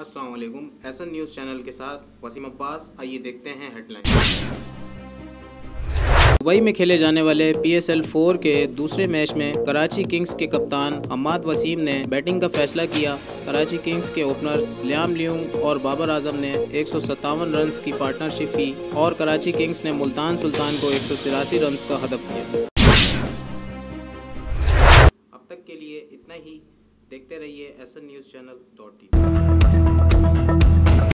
अस्सलाम वालेकुम एसन news channel के साथ वसीम अब्बास, आइए देखते हैं हेडलाइन। दुबई में खेले जाने वाले पी एस एल फोर के दूसरे मैच में कराची किंग्स के कप्तान अम्माद वसीम ने बैटिंग का फैसला किया। कराची किंग्स के ओपनर्स लियाम लियूंग और बाबर आज़म ने एक सौ सत्तावन रन की पार्टनरशिप की और कराची किंग्स ने मुल्तान सुल्तान को एक सौ तिरासी रन का हदफ किया। अब तक के लिए इतना ही। देखते रहिए S N news channel dot T